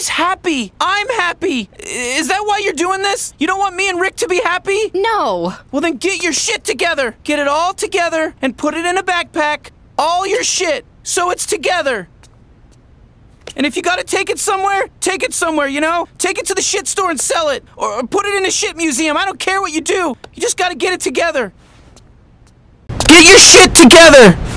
He's happy. I'm happy. Is that why you're doing this? You don't want me and Rick to be happy? No. Well, then get your shit together. Get it all together and put it in a backpack. All your shit. So it's together. And if you gotta take it somewhere, take it somewhere, you know? Take it to the shit store and sell it. Or, or put it in a shit museum. I don't care what you do. You just gotta get it together. Get your shit together!